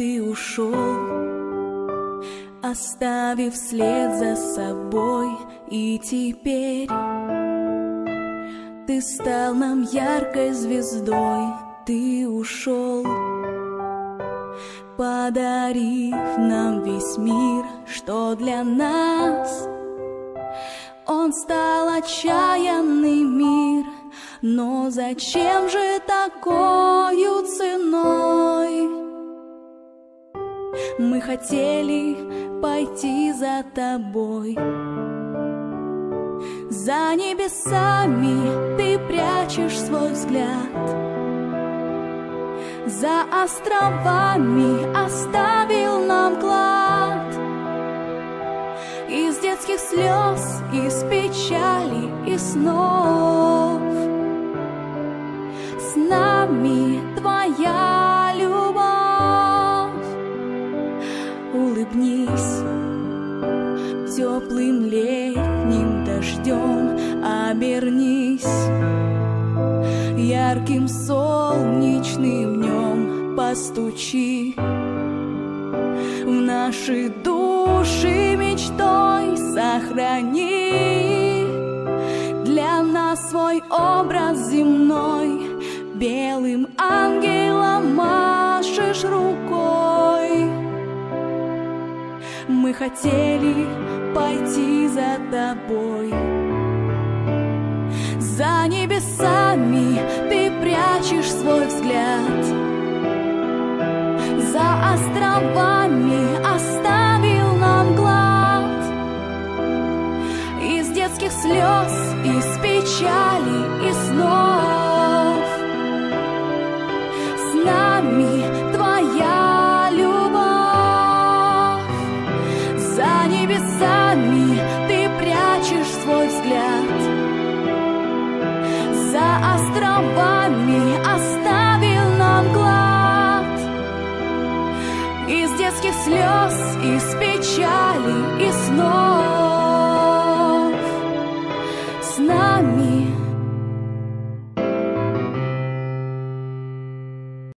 ты ушел, оставив след за собой, и теперь ты стал нам яркой звездой, ты ушел, подарив нам весь мир, что для нас он стал отчаянный мир. Но зачем же такою ценой? Мы хотели пойти за тобой. За небесами ты прячешь свой взгляд. За островами оставил нам клад. Из детских слез, из печали и снов с нами теплым летним дождем, обернись ярким солнечным днем, постучи в наши души мечтой сохрани для нас свой образ земной белым ангелом машешь рукой. Мы хотели пойти за тобой. За небесами ты прячешь свой взгляд. За островами оставил нам глад. Из детских слез, из печали и снов островами оставил нам глад. Из детских слез, из печали и снов